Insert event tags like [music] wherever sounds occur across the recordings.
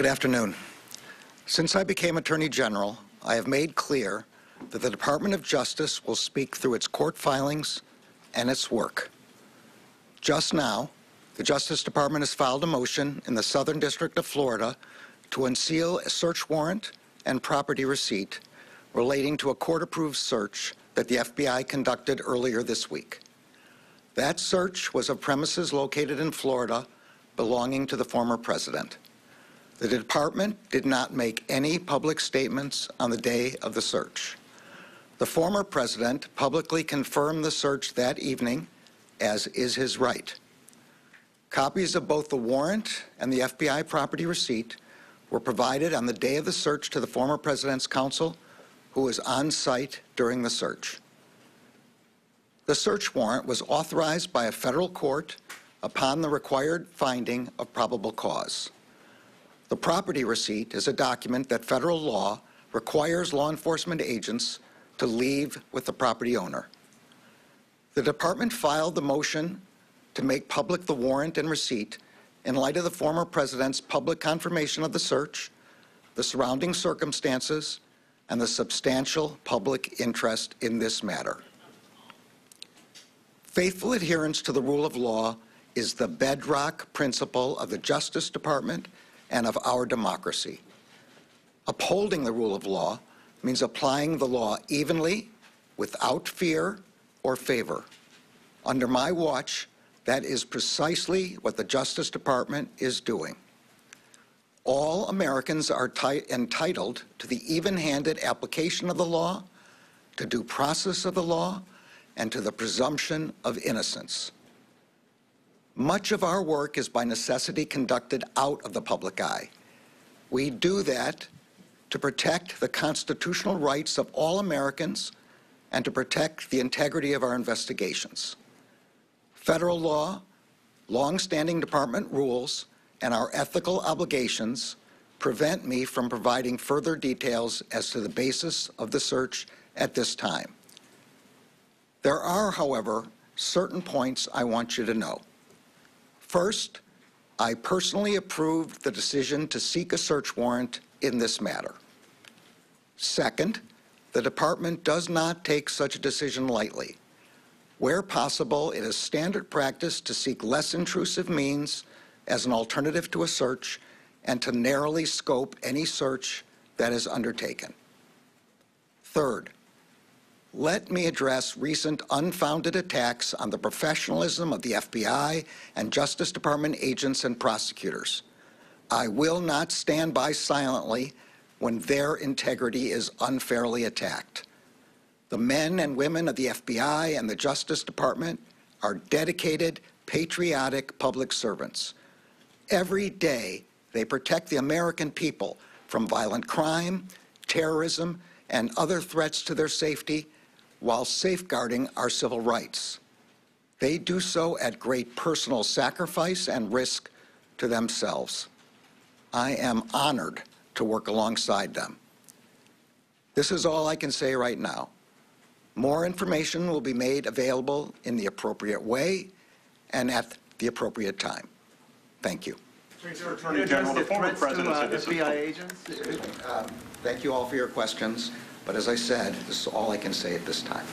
Good afternoon. Since I became Attorney General, I have made clear that the Department of Justice will speak through its court filings and its work. Just now, the Justice Department has filed a motion in the Southern District of Florida to unseal a search warrant and property receipt relating to a court-approved search that the FBI conducted earlier this week. That search was of premises located in Florida belonging to the former president. The department did not make any public statements on the day of the search. The former president publicly confirmed the search that evening, as is his right. Copies of both the warrant and the FBI property receipt were provided on the day of the search to the former president's counsel, who was on site during the search. The search warrant was authorized by a federal court upon the required finding of probable cause. The property receipt is a document that federal law requires law enforcement agents to leave with the property owner. The department filed the motion to make public the warrant and receipt in light of the former president's public confirmation of the search, the surrounding circumstances, and the substantial public interest in this matter. Faithful adherence to the rule of law is the bedrock principle of the Justice Department and of our democracy. Upholding the rule of law means applying the law evenly, without fear or favor. Under my watch, that is precisely what the Justice Department is doing. All Americans are entitled to the even-handed application of the law, to due process of the law, and to the presumption of innocence. Much of our work is by necessity conducted out of the public eye. We do that to protect the constitutional rights of all Americans and to protect the integrity of our investigations. Federal law, long-standing department rules, and our ethical obligations prevent me from providing further details as to the basis of the search at this time. There are, however, certain points I want you to know. First, I personally approved the decision to seek a search warrant in this matter. Second, the department does not take such a decision lightly. Where possible, it is standard practice to seek less intrusive means as an alternative to a search and to narrowly scope any search that is undertaken. Third, let me address recent unfounded attacks on the professionalism of the FBI and Justice Department agents and prosecutors. I will not stand by silently when their integrity is unfairly attacked. The men and women of the FBI and the Justice Department are dedicated, patriotic public servants. Every day, they protect the American people from violent crime, terrorism, and other threats to their safety while safeguarding our civil rights. They do so at great personal sacrifice and risk to themselves. I am honored to work alongside them. This is all I can say right now. More information will be made available in the appropriate way and at the appropriate time. Thank you. Mr. Attorney General, the former president said this is... FBI agents? Um, Thank you all for your questions, but as I said, this is all I can say at this time.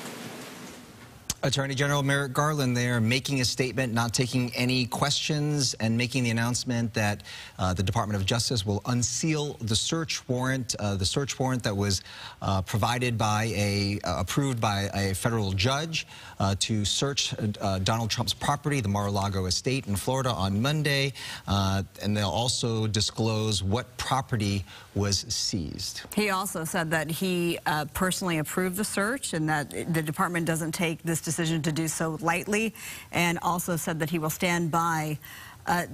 Attorney General Merrick Garland there making a statement, not taking any questions, and making the announcement that uh, the Department of Justice will unseal the search warrant, uh, the search warrant that was uh, provided by a, uh, approved by a federal judge uh, to search uh, Donald Trump's property, the Mar-a-Lago estate in Florida on Monday, and they'll also disclose what property was seized. He also said that he personally approved the search and that the department doesn't take this decision to do so lightly, and also said that he will stand by uh,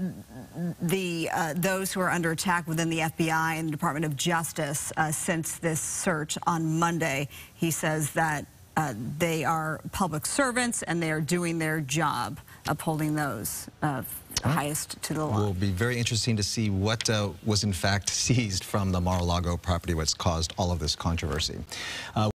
the uh, those who are under attack within the FBI and the Department of Justice uh, since this search on Monday. He says that uh, they are public servants and they are doing their job, upholding those uh, highest to the law. Will be very interesting to see what uh, was in fact [laughs] seized from the Mar-a-Lago property, what's caused all of this controversy.